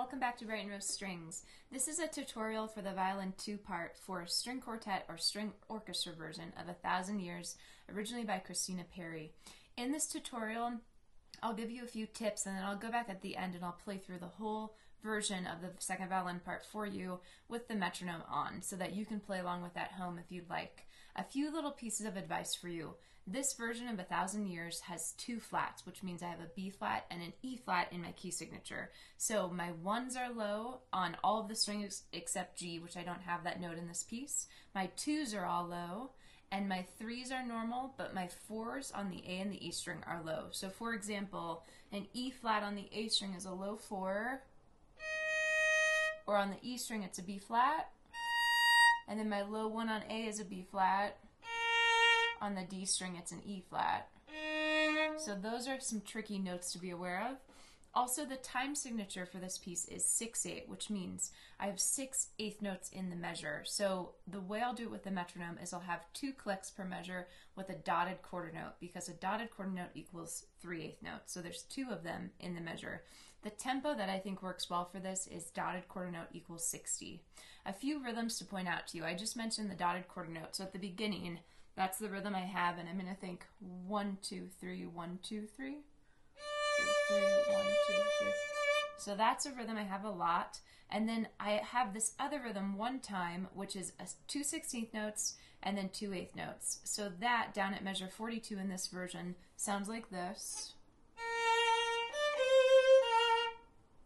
welcome back to BrightinRose Strings. This is a tutorial for the violin two-part for string quartet or string orchestra version of A Thousand Years, originally by Christina Perri. In this tutorial, I'll give you a few tips and then I'll go back at the end and I'll play through the whole version of the second violin part for you with the metronome on so that you can play along with that home if you'd like. A few little pieces of advice for you. This version of A Thousand Years has two flats, which means I have a B flat and an E flat in my key signature. So my ones are low on all of the strings except G, which I don't have that note in this piece. My twos are all low, and my threes are normal, but my fours on the A and the E string are low. So for example, an E flat on the A string is a low four, or on the E string it's a B flat, and then my low one on A is a B flat. On the D string, it's an E flat. So those are some tricky notes to be aware of. Also, the time signature for this piece is 6-8, which means I have six eighth notes in the measure. So the way I'll do it with the metronome is I'll have two clicks per measure with a dotted quarter note because a dotted quarter note equals three eighth notes. So there's two of them in the measure. The tempo that I think works well for this is dotted quarter note equals 60. A few rhythms to point out to you. I just mentioned the dotted quarter note. So at the beginning, that's the rhythm I have, and I'm going to think one, two, three, one, two, three. Two, three, one. So that's a rhythm I have a lot. And then I have this other rhythm one time, which is a two sixteenth notes and then two eighth notes. So that down at measure 42 in this version sounds like this.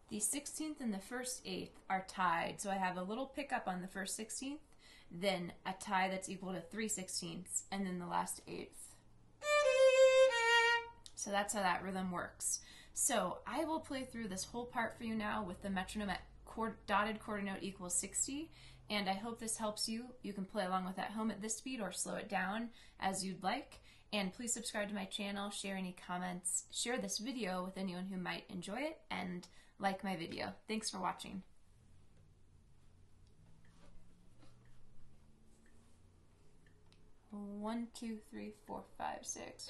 The 16th and the first eighth are tied, so I have a little pickup on the first 16th, then a tie that's equal to 3 sixteenths, and then the last eighth. So that's how that rhythm works. So I will play through this whole part for you now with the metronome at chord, dotted quarter note equals 60, and I hope this helps you. You can play along with at home at this speed or slow it down as you'd like. And please subscribe to my channel, share any comments, share this video with anyone who might enjoy it, and like my video. Thanks for watching. One, two, three, four, five, six.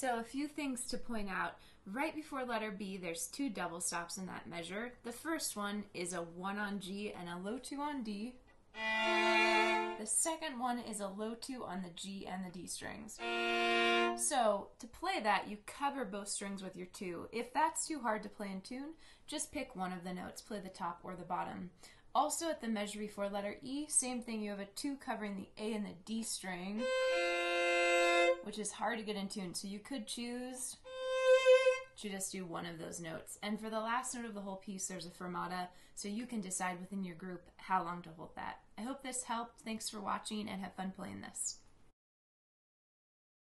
So a few things to point out. Right before letter B, there's two double stops in that measure. The first one is a 1 on G and a low 2 on D. The second one is a low 2 on the G and the D strings. So to play that, you cover both strings with your 2. If that's too hard to play in tune, just pick one of the notes, play the top or the bottom. Also at the measure before letter E, same thing, you have a 2 covering the A and the D string which is hard to get in tune. So you could choose to just do one of those notes. And for the last note of the whole piece, there's a fermata, so you can decide within your group how long to hold that. I hope this helped. Thanks for watching and have fun playing this.